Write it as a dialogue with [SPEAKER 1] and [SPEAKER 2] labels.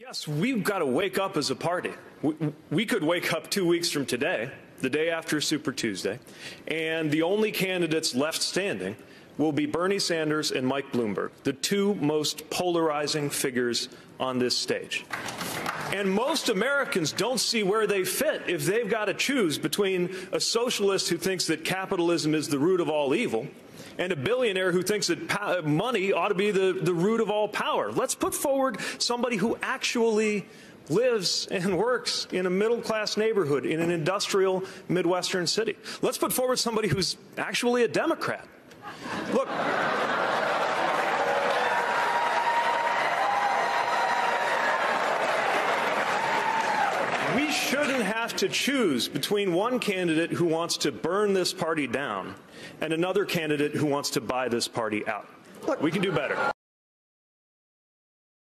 [SPEAKER 1] Yes, we've got to wake up as a party. We, we, could wake up two weeks from today, the day after Super Tuesday, and the only candidates left standing will be Bernie Sanders and Mike Bloomberg, the two most polarizing figures on this stage. And most Americans don't see where they fit if they've got to choose between a socialist who thinks that capitalism is the root of all evil and a billionaire who thinks that money ought to be the, the root of all power. Let's put forward somebody who actually lives and works in a middle class neighborhood in an industrial Midwestern city. Let's put forward somebody who's actually a Democrat. Look, we shouldn't have to choose between one candidate who wants to burn this party down and another candidate who wants to buy this party out. Look, we can do better.